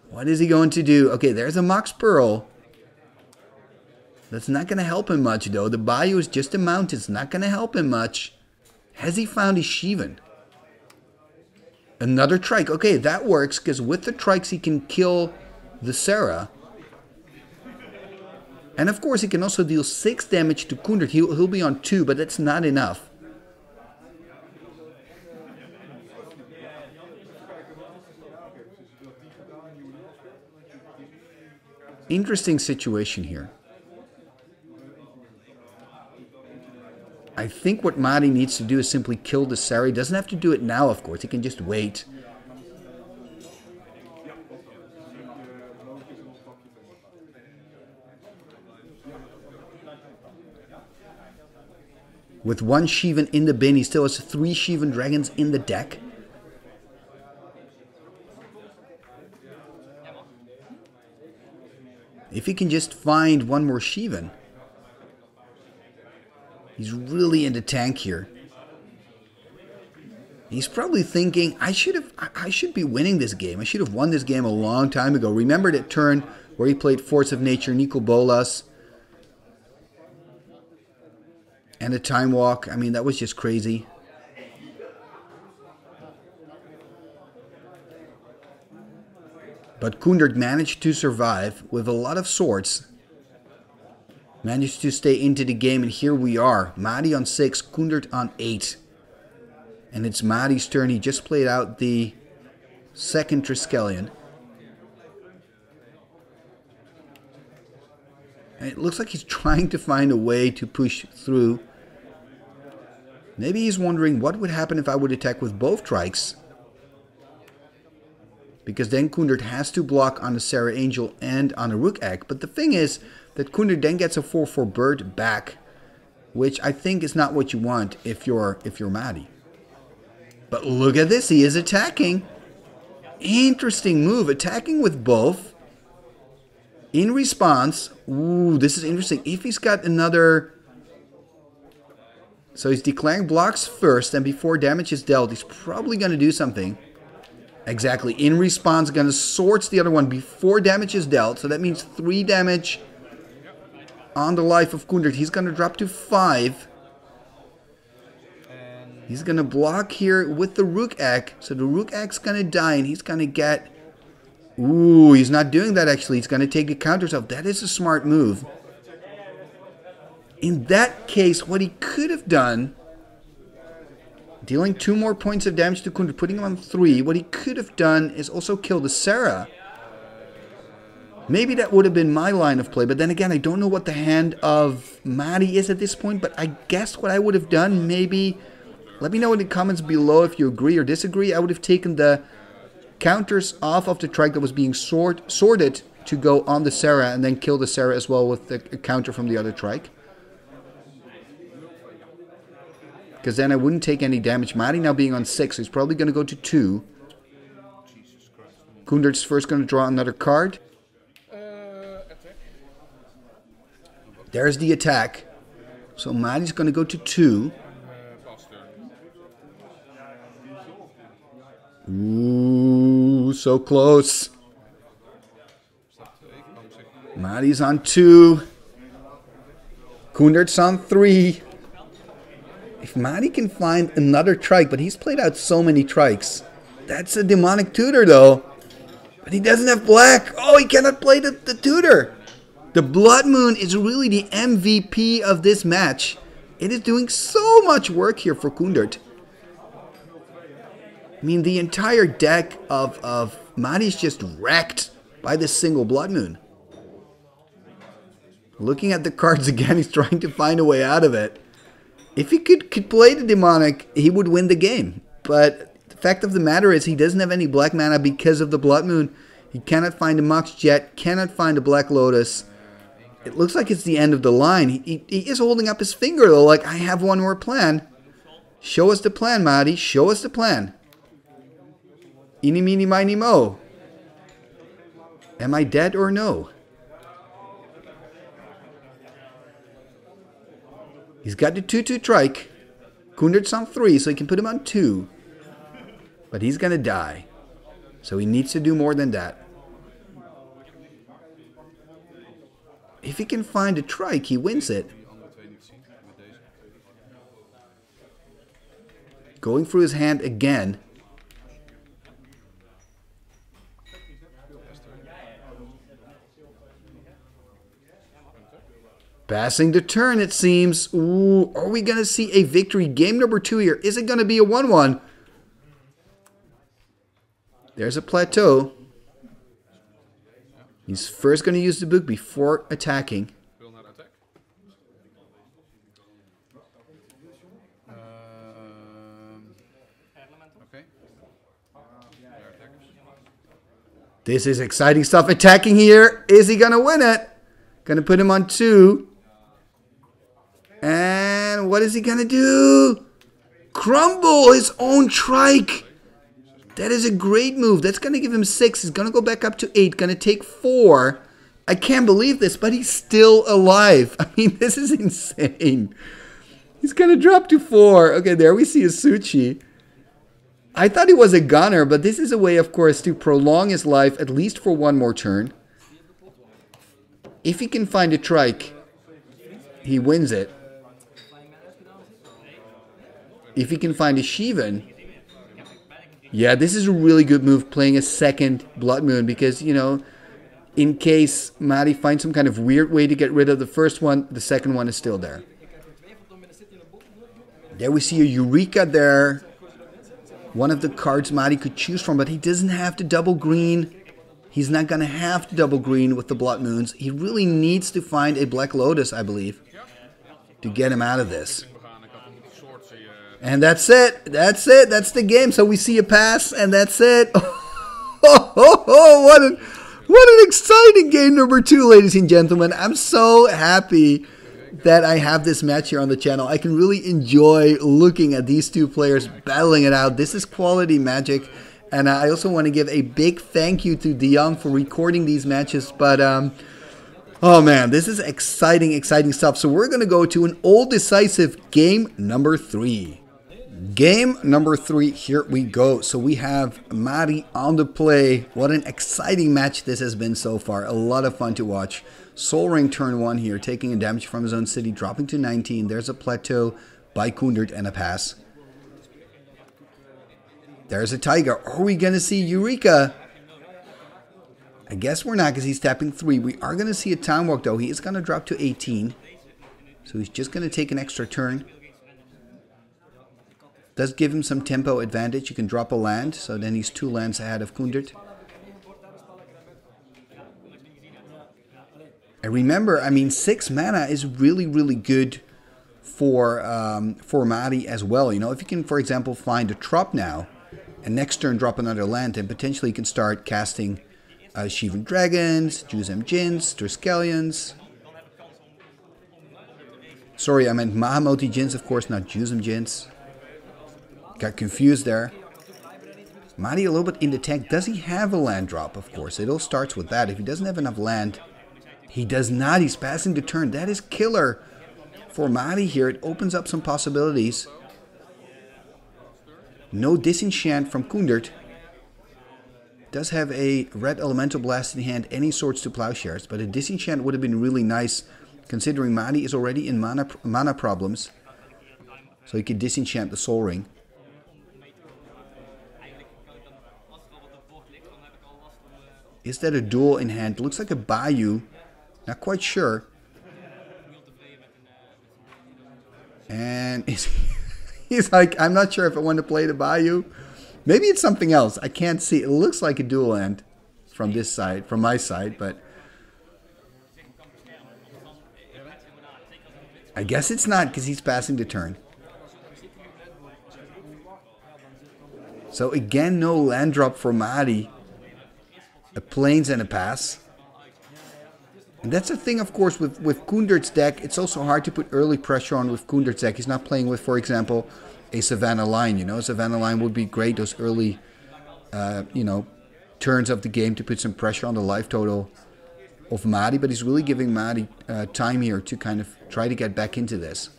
What is he going to do? Okay, there's a Mox Pearl. That's not going to help him much, though. The Bayou is just a mount. It's not going to help him much. Has he found his Shivan? Another trike. Okay, that works, because with the trikes, he can kill the Serra. And of course, he can also deal 6 damage to Koendert. He'll, he'll be on 2, but that's not enough. Interesting situation here. I think what Mari needs to do is simply kill the. He doesn't have to do it now, of course. He can just wait. With one Shivan in the bin, he still has three Shivan Dragons in the deck. If he can just find one more Shivan. He's really in the tank here. He's probably thinking, I should have I should be winning this game. I should have won this game a long time ago. Remember that turn where he played Force of Nature, Nicol Bolas, and a time walk. I mean, that was just crazy. But Koendert managed to survive with a lot of swords. Managed to stay into the game, and here we are. Mari on 6, Koendert on 8. And it's Mari's turn. He just played out the second Triskelion. And it looks like he's trying to find a way to push through. Maybe he's wondering what would happen if I would attack with both trikes. Because then Koendert has to block on the Serra Angel and on a Rukh Egg. But the thing is that Koendert then gets a 4-4 bird back. Which I think is not what you want if you're if you're Mari. But look at this, he is attacking. Interesting move, attacking with both. In response, ooh, this is interesting. If he's got another... So he's declaring blocks first, and before damage is dealt, he's probably going to do something. Exactly. In response, going to swords the other one before damage is dealt. So that means 3 damage on the life of Koendert. He's going to drop to 5. He's going to block here with the Rukh Egg. So the Rukh Egg's going to die, and he's going to get Ooh, he's not doing that actually. He's going to take a counter self. That is a smart move. In that case, what he could have done, dealing two more points of damage to Kundra, putting him on three, what he could have done is also kill the Serra. Maybe that would have been my line of play, but then again, I don't know what the hand of Mari is at this point, but I guess what I would have done, maybe, let me know in the comments below if you agree or disagree. I would have taken the counters off of the trike that was being sort, sorted to go on the Serra and then kill the Serra as well with the counter from the other trike. Because then I wouldn't take any damage. Mari now being on 6, he's probably going to go to 2. Koendert's first going to draw another card. There's the attack. So Mari's going to go to 2. Ooh, so close. Mari's on two. Koendert's on three. If Mari can find another trike, but he's played out so many trikes. That's a demonic tutor though. But he doesn't have black. Oh, he cannot play the, the tutor. The Blood Moon is really the MVP of this match. It is doing so much work here for Koendert. I mean, the entire deck of, of Mari's just wrecked by this single Blood Moon. Looking at the cards again, he's trying to find a way out of it. If he could, could play the Demonic, he would win the game. But the fact of the matter is he doesn't have any black mana because of the Blood Moon. He cannot find a Mox Jet, cannot find a Black Lotus. It looks like it's the end of the line. He, he, he is holding up his finger though, like, I have one more plan. Show us the plan, Marty. Show us the plan. Eeny, meeny, miny, mo. Am I dead or no? He's got the 2-2 trike. Koendert's on 3, so he can put him on 2. But he's going to die. So he needs to do more than that. If he can find a trike, he wins it. Going through his hand again. Passing the turn, it seems. Ooh, are we going to see a victory? Game number two here. Is it going to be a 1 1? There's a plateau. He's first going to use the book before attacking. Wil naar de attack. Um, Oké. This is exciting stuff. Attacking here. Is he going to win it? Going to put him on two. And what is he going to do? Crumble his own trike. That is a great move. That's going to give him six. He's going to go back up to eight. Going to take four. I can't believe this, but he's still alive. I mean, this is insane. He's going to drop to four. Okay, there we see a Suchi. I thought he was a gunner, but this is a way, of course, to prolong his life at least for one more turn. If he can find a trike, he wins it. If he can find a Shivan, yeah, this is a really good move playing a second Blood Moon because, you know, in case Mari finds some kind of weird way to get rid of the first one, the second one is still there. There we see a Eureka there. One of the cards Mari could choose from, but he doesn't have to double green. He's not going to have to double green with the Blood Moons. He really needs to find a Black Lotus, I believe, to get him out of this. And that's it. That's it. That's the game. So we see a pass, and that's it. Oh, oh, oh, what an what an exciting game number two, ladies and gentlemen. I'm so happy that I have this match here on the channel. I can really enjoy looking at these two players battling it out. This is quality magic. And I also want to give a big thank you to DeYoung for recording these matches. But um, Oh man, this is exciting, exciting stuff. So we're going to go to an all decisive game number three. Game number three, here we go. So we have Mari on the play. What an exciting match this has been so far. A lot of fun to watch. Sol Ring turn one here, taking a damage from his own city, dropping to 19. There's a plateau by Koendert and a pass. There's a Taiga. Are we going to see Eureka? I guess we're not because he's tapping three. We are going to see a time walk though. He is going to drop to 18. So he's just going to take an extra turn. Does give him some tempo advantage. You can drop a land. So then he's two lands ahead of Koendert. And remember, I mean, six mana is really, really good for um, for Mari as well. You know, if you can, for example, find a trop now, and next turn drop another land, then potentially you can start casting uh, Shivan Dragons, Juzam Djinns, Triskelions. Sorry, I meant Mahamoti Djinns, of course, not Juzam Djinns. Got confused there. Mari a little bit in the tank. Does he have a land drop? Of course, it all starts with that. If he doesn't have enough land, he does not. He's passing the turn. That is killer for Mari here. It opens up some possibilities. No disenchant from Koendert. Does have a red elemental blast in hand, any swords to plowshares, but a disenchant would have been really nice considering Mari is already in mana, mana problems. So he could disenchant the Sol Ring. Is that a duel in hand? Looks like a Bayou. Not quite sure. And he's, like, I'm not sure if I want to play the Bayou. Maybe it's something else. I can't see. It looks like a dual end from this side, from my side, but I guess it's not because he's passing the turn. So again, no land drop for Mari. A plains and a pass. And that's the thing, of course, with, with Koendert's deck. It's also hard to put early pressure on with Koendert's deck. He's not playing with, for example, a Savannah Lion. You know, Savannah Lion would be great. Those early, uh, you know, turns of the game to put some pressure on the life total of Mari. But he's really giving Mari uh, time here to kind of try to get back into this.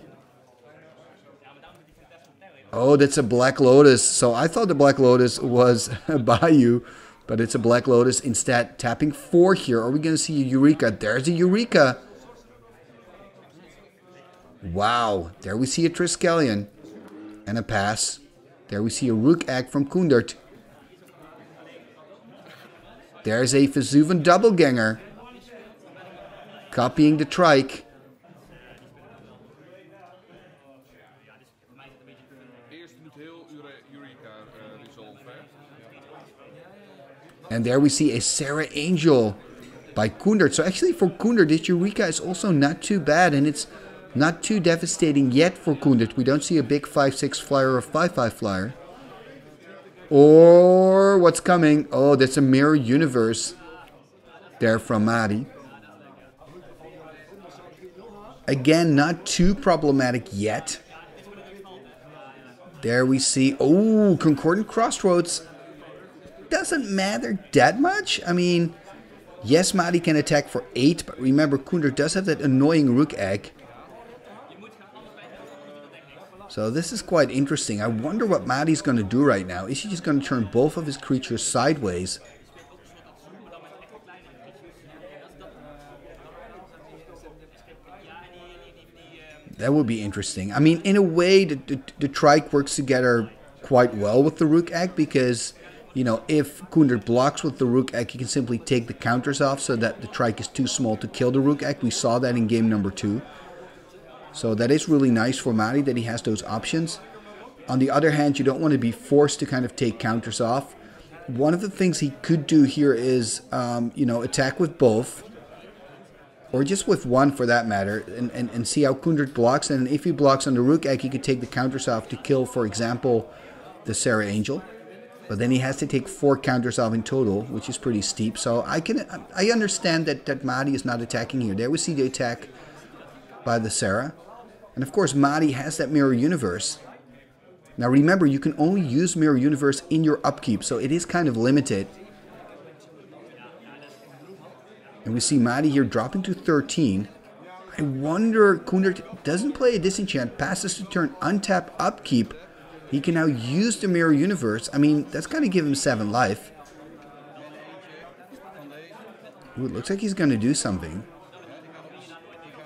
Oh, that's a Black Lotus. So I thought the Black Lotus was Bayou, but it's a Black Lotus instead. Tapping four here. Are we going to see a Eureka? There's a Eureka. Wow. There we see a Triskelion. And a pass. There we see a Rukh Egg from Koendert. There's a Vesuvan Doppelganger. Copying the trike. And there we see a Serra Angel by Koendert. So actually for Koendert, this Eureka is also not too bad. And it's not too devastating yet for Koendert. We don't see a big 5-6 flyer or 5-5 flyer. Or what's coming? Oh, that's a Mirror Universe there from Mari. Again, not too problematic yet. There we see, oh, Concordant Crossroads doesn't matter that much. I mean, yes, Mari can attack for 8, but remember, Kunder does have that annoying Rukh Egg. So this is quite interesting. I wonder what Mari's going to do right now. Is he just going to turn both of his creatures sideways? That would be interesting. I mean, in a way, the, the, the trike works together quite well with the Rukh Egg because, you know, if Kunder blocks with the Rukh Egg, he can simply take the counters off so that the trike is too small to kill the Rukh Egg. We saw that in game number two. So that is really nice for Mari that he has those options. On the other hand, you don't want to be forced to kind of take counters off. One of the things he could do here is, um, you know, attack with both or just with one for that matter, and, and, and see how Koendert blocks. And if he blocks on the Rukh Egg, he could take the counters off to kill, for example, the Serra Angel. But then he has to take four counters off in total, which is pretty steep. So I can I understand that, that Mari is not attacking here. There we see the attack by the Serra. And of course, Mari has that Mirror Universe. Now remember, you can only use Mirror Universe in your upkeep, so it is kind of limited. And we see Mari here dropping to 13. I wonder, Koendert doesn't play a disenchant, passes to turn, untap, upkeep. He can now use the Mirror Universe. I mean, that's going to give him 7 life. Ooh, it looks like he's going to do something.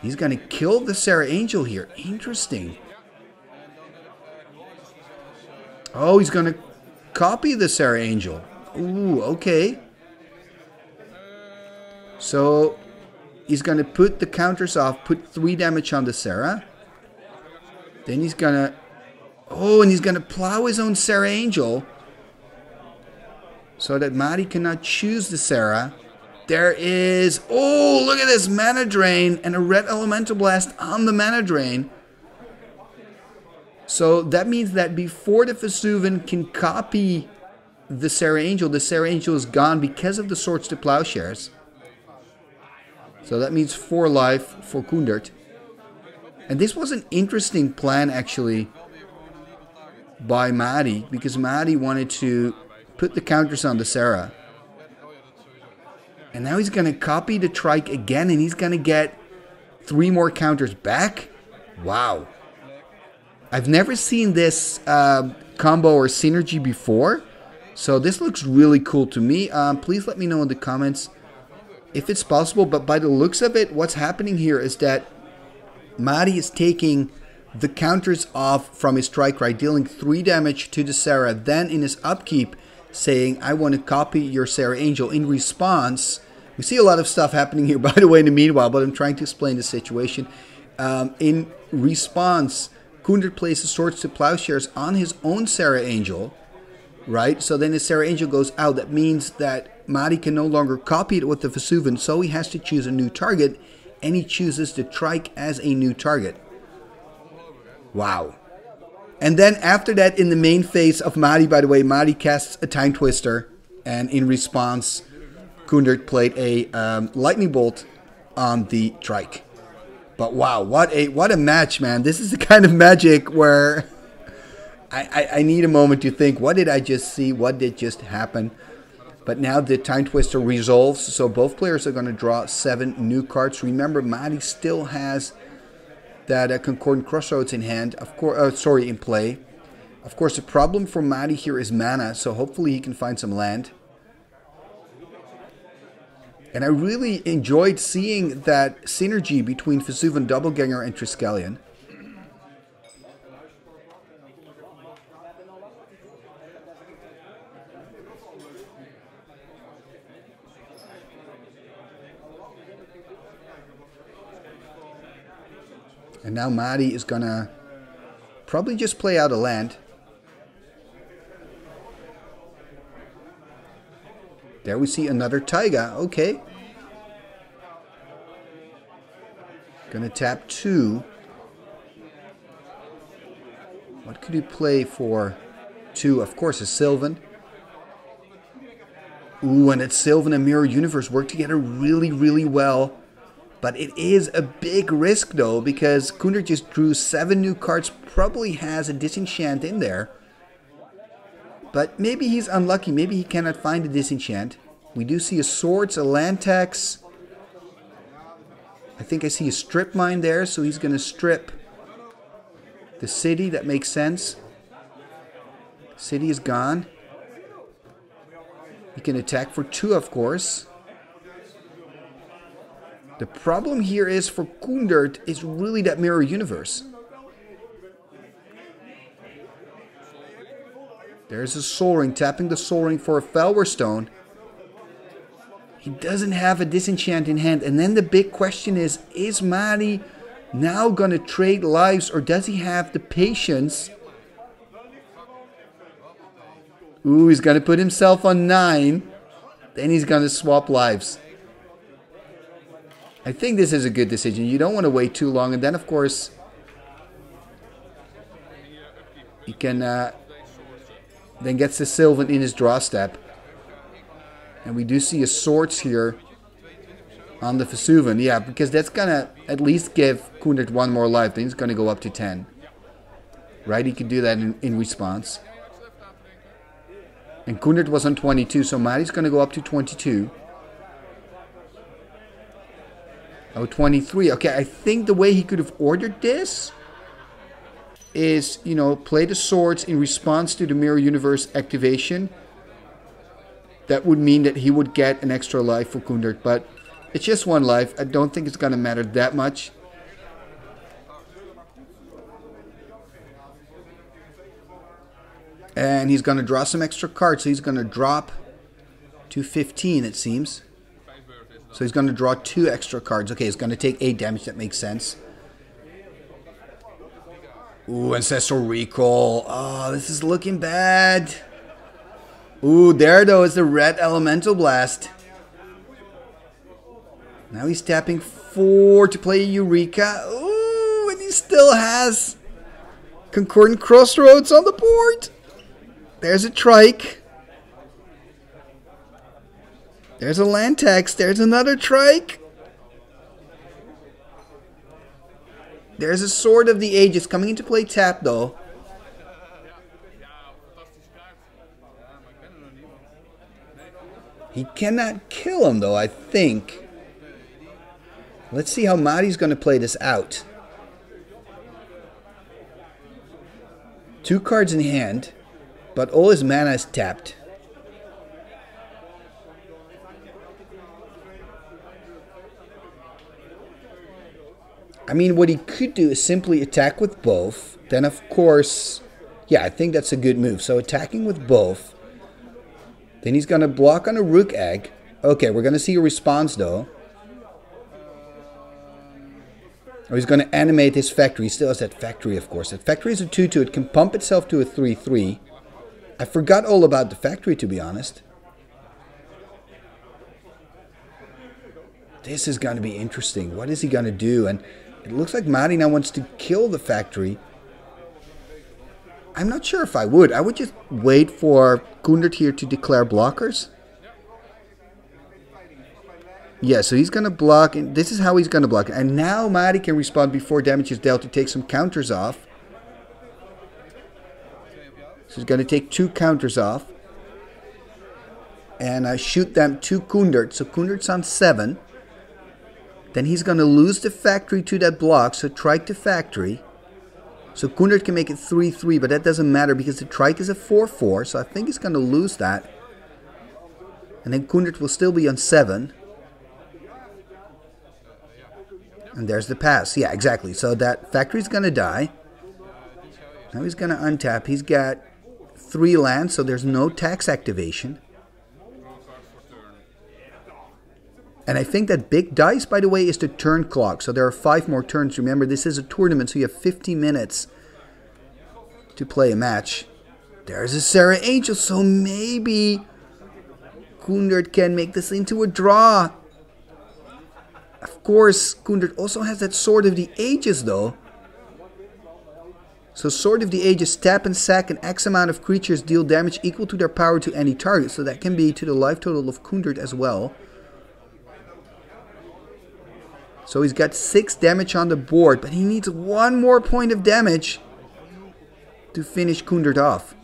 He's going to kill the Serra Angel here. Interesting. Oh, he's going to copy the Serra Angel. Ooh, okay. So he's going to put the counters off, put 3 damage on the Serra. Then he's going to... Oh, and he's going to plow his own Serra Angel. So that Mari cannot choose the Serra. There is... Oh, look at this mana drain and a red elemental blast on the mana drain. So that means that before the Vesuvan can copy the Serra Angel, the Serra Angel is gone because of the Swords to Plowshares. So that means 4 life for Koendert. And this was an interesting plan actually by Mari because Mari wanted to put the counters on the Serra. And now he's going to copy the trike again and he's going to get three more counters back. Wow. I've never seen this uh, combo or synergy before. So this looks really cool to me. Um, please let me know in the comments if it's possible. But by the looks of it, what's happening here is that Mari is taking the counters off from his trike, right? Dealing 3 damage to the Serra. Then in his upkeep, saying, I want to copy your Serra Angel. In response, we see a lot of stuff happening here, by the way, in the meanwhile, but I'm trying to explain the situation. Um, in response, Koendert places Swords to Plowshares on his own Serra Angel, right? So then his Serra Angel goes out. That means that Mari can no longer copy it with the Vesuvan, so he has to choose a new target, and he chooses the Trike as a new target. Wow. And then after that, in the main phase of Mari, by the way, Mari casts a Time Twister, and in response, Koendert played a um, Lightning Bolt on the Trike. But wow, what a what a match, man! This is the kind of magic where I, I, I need a moment to think. What did I just see? What did just happen? But now the Time Twister resolves, so both players are going to draw seven new cards. Remember, Mari still has that uh, Concordant Crossroads in hand, of course. Uh, sorry, in play. Of course, the problem for Mari here is mana, so hopefully he can find some land. And I really enjoyed seeing that synergy between Vesuvan Doppelganger and Triskelion. And now Mari is gonna probably just play out a land. There we see another Taiga. Okay. Gonna tap two. What could he play for two? Of course, a Sylvan. Ooh, and it's Sylvan and Mirror Universe work together really, really well. But it is a big risk though, because Kunder just drew seven new cards, probably has a disenchant in there. But maybe he's unlucky, maybe he cannot find a disenchant. We do see a swords, a land tax. I think I see a strip mine there, so he's gonna strip the city, that makes sense. City is gone. He can attack for two, of course. The problem here is for Koendert is really that mirror universe. There's a Sol Ring, tapping the Sol Ring for a Felwar Stone. He doesn't have a disenchant in hand. And then the big question is, is Mari now going to trade lives or does he have the patience? Ooh, he's going to put himself on 9. Then he's going to swap lives. I think this is a good decision. You don't want to wait too long. And then, of course, he can uh, then gets the Sylvan in his draw step. And we do see a Swords here on the Vesuvan. Yeah, because that's going to at least give Koendert one more life. Then he's going to go up to 10. Right? He could do that in, in response. And Koendert was on 22, so Mari's going to go up to 22. Oh, 23. Okay, I think the way he could have ordered this is, you know, play the swords in response to the Mirror Universe activation. That would mean that he would get an extra life for Koendert, but it's just one life. I don't think it's going to matter that much. And he's going to draw some extra cards, so he's going to drop to 15, it seems. So he's going to draw two extra cards. Okay, he's going to take 8 damage. That makes sense. Ooh, Ancestral Recall. Oh, this is looking bad. Ooh, there though is the red Elemental Blast. Now he's tapping 4 to play Eureka. Ooh, and he still has Concordant Crossroads on the board. There's a Trike. There's a land tax. There's another trike. There's a Sword of the Ages coming into play tap though. He cannot kill him though, I think. Let's see how Mari's going to play this out. Two cards in hand, but all his mana is tapped. I mean, what he could do is simply attack with both. Then, of course, yeah, I think that's a good move. So attacking with both. Then he's going to block on a Rukh Egg. Okay, we're going to see a response, though. Or he's going to animate his factory. He still has that factory, of course. That factory is a 2-2. It can pump itself to a 3-3. I forgot all about the factory, to be honest. This is going to be interesting. What is he going to do? And it looks like Mari now wants to kill the factory. I'm not sure if I would. I would just wait for Koendert here to declare blockers. Yeah, so he's going to block, and this is how he's going to block. And now Mari can respond before damage is dealt to take some counters off. So he's going to take two counters off. And I shoot them to Koendert. So Koendert's on seven. Then he's going to lose the factory to that block, so trike the factory. So Koendert can make it 3-3, but that doesn't matter because the trike is a 4-4, so I think he's going to lose that. And then Koendert will still be on 7. And there's the pass. Yeah, exactly. So that factory's going to die. Now he's going to untap. He's got 3 lands, so there's no tax activation. And I think that big dice, by the way, is the turn clock. So there are five more turns. Remember, this is a tournament, so you have 50 minutes to play a match. There's a Serra Angel, so maybe Koendert can make this into a draw. Of course, Koendert also has that Sword of the Ages, though. So Sword of the Ages tap and sack an X amount of creatures deal damage equal to their power to any target. So that can be to the life total of Koendert as well. So he's got 6 damage on the board, but he needs one more point of damage to finish Koendert off.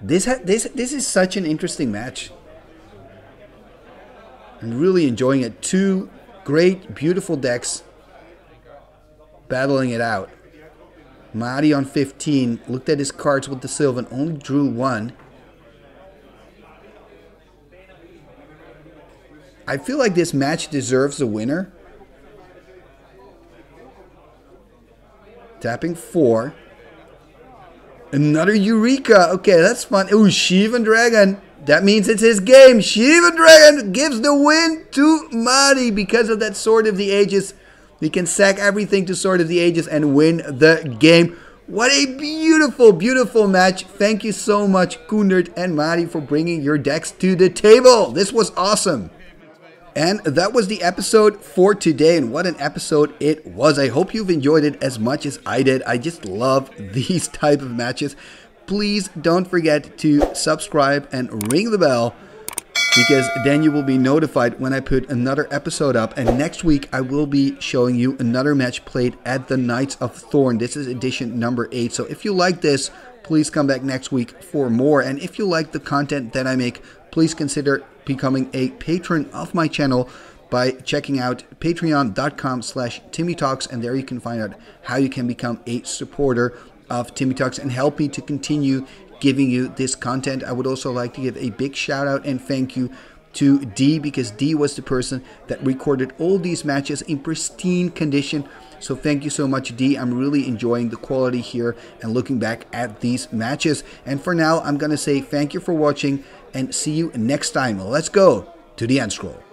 This, this, this is such an interesting match. I'm really enjoying it. Two great, beautiful decks battling it out. Mari on 15 looked at his cards with the Sylvan, only drew one. I feel like this match deserves a winner. Tapping four. Another Eureka. Okay, that's fun. Ooh, Shivan Dragon. That means it's his game. Shivan Dragon gives the win to Mari because of that Sword of the Ages. He can sack everything to Sword of the Ages and win the game. What a beautiful, beautiful match. Thank you so much, Koendert and Mari, for bringing your decks to the table. This was awesome. And that was the episode for today, and what an episode it was. I hope you've enjoyed it as much as I did. I just love these type of matches. Please don't forget to subscribe and ring the bell because then you will be notified when I put another episode up. And next week, I will be showing you another match played at the Knights of Thorn. This is edition number 8. So if you like this, please come back next week for more. And if you like the content that I make, please consider becoming a patron of my channel by checking out patreon.com slash Timmy Talks and there you can find out how you can become a supporter of Timmy Talks and help me to continue giving you this content. I would also like to give a big shout out and thank you to D because D was the person that recorded all these matches in pristine condition. So thank you so much, D. I'm really enjoying the quality here and looking back at these matches. And for now, I'm going to say thank you for watching and see you next time. Let's go to the end scroll.